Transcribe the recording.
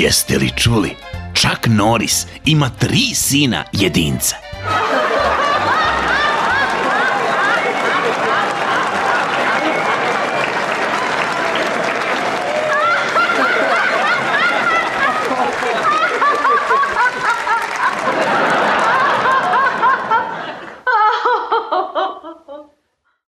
Jeste li čuli? čak Norris ima tri sina jedinca.